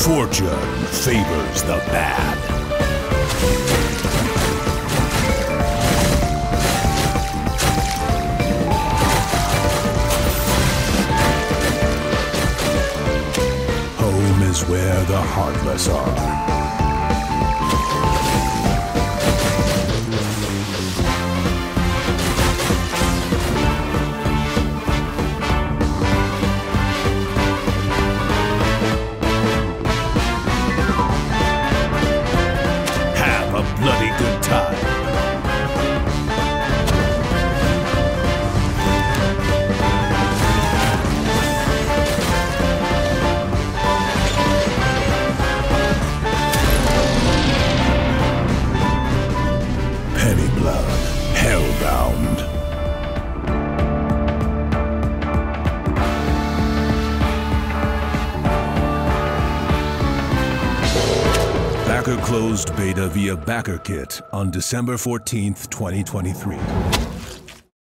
Fortune favors the bad. Home is where the heartless are. Bloody Closed beta via BackerKit on December 14th, 2023.